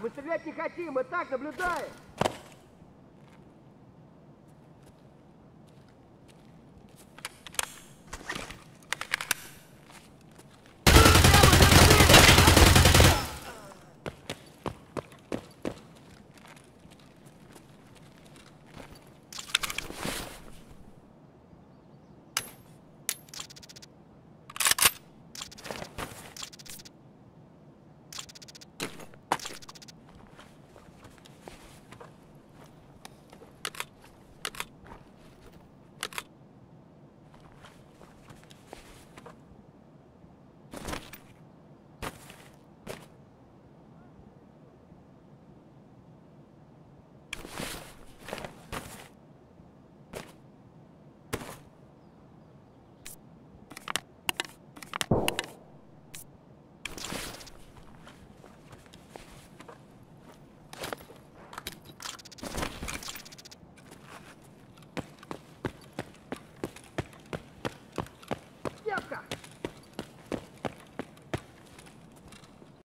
Мы стрелять не хотим, мы так наблюдаем. Шляпка!